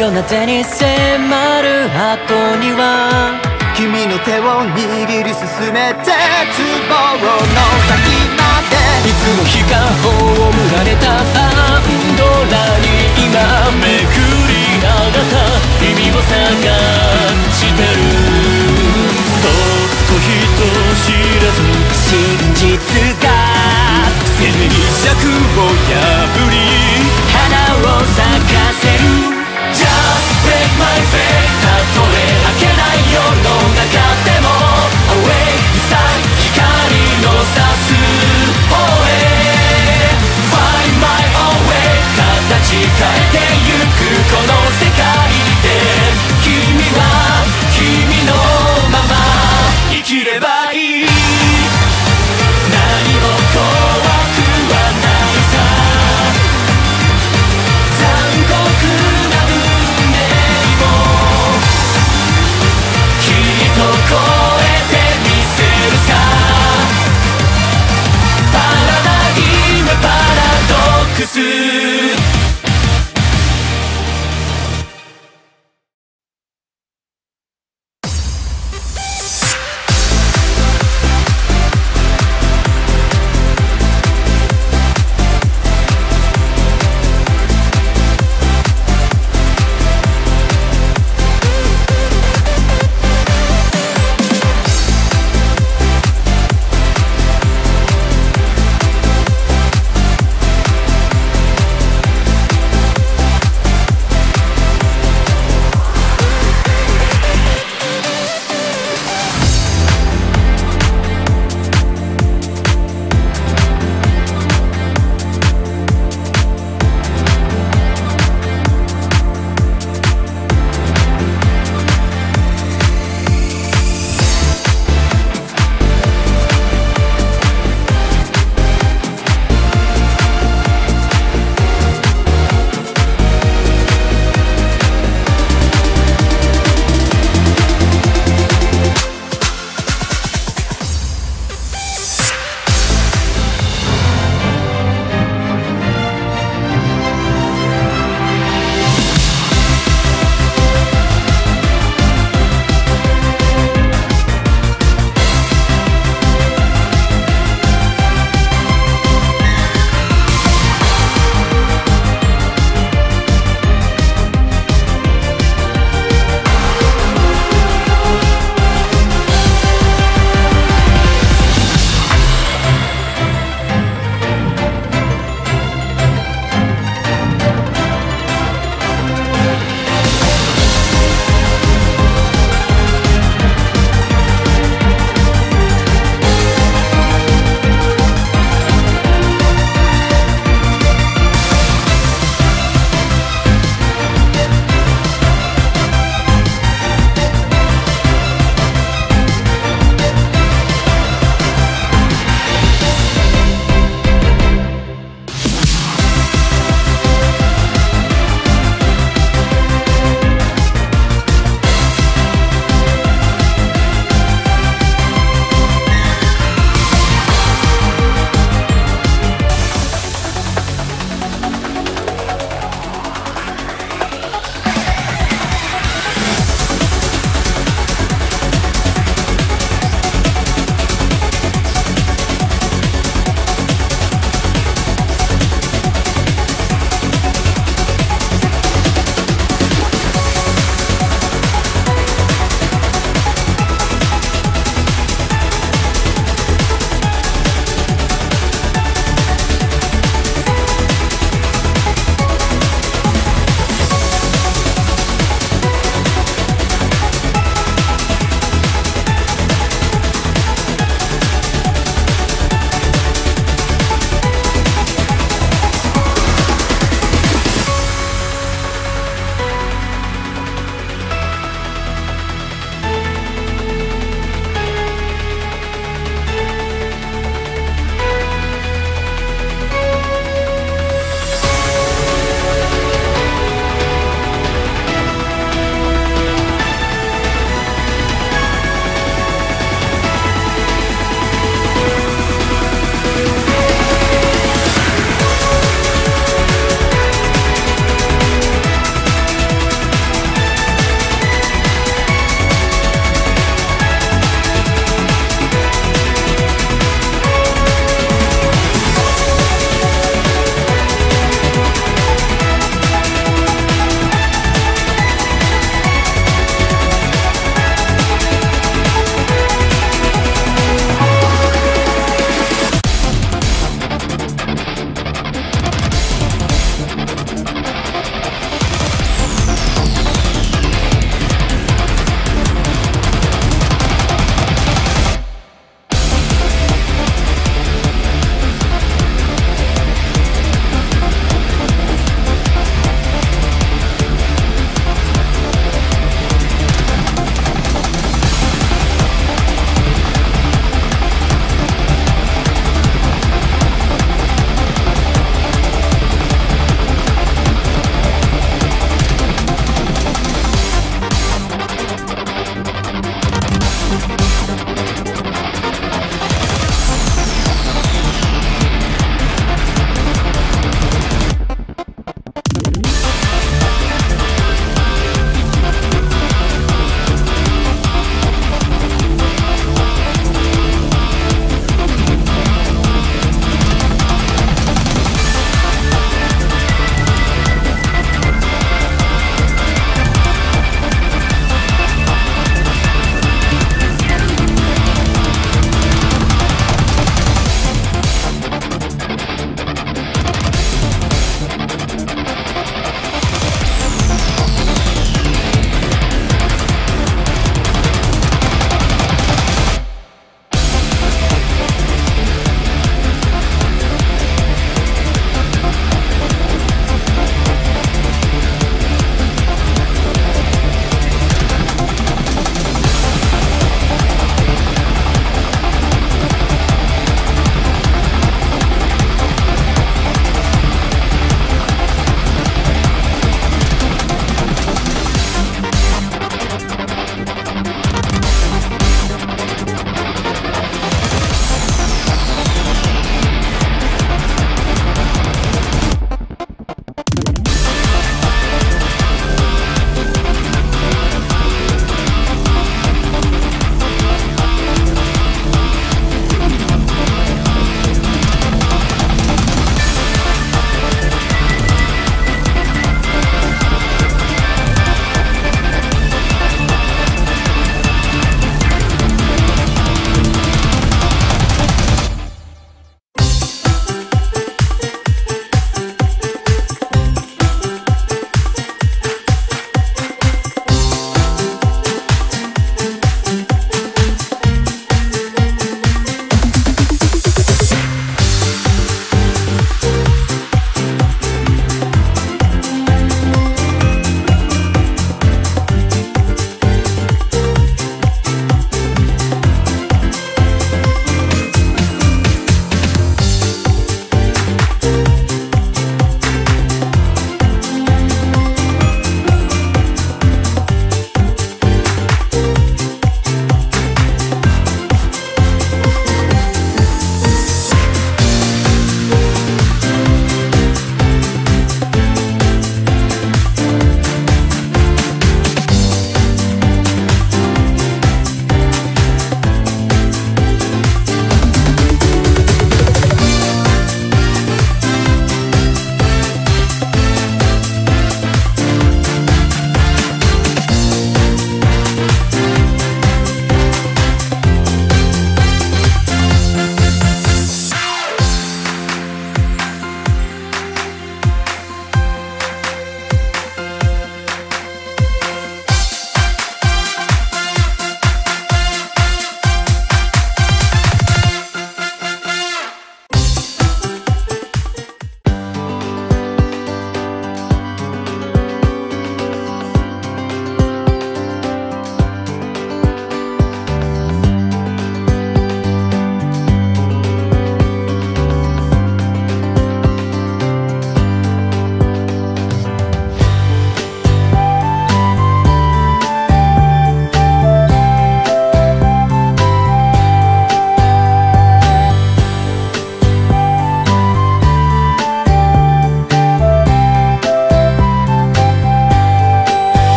影よな手に迫る後には君の手を握り進めて希望の先までいつの日か葬られたパンドラに今めくり上がった。意味を探してる。そっと人知らず真実が静寂を破り花を咲か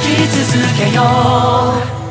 き続けよう。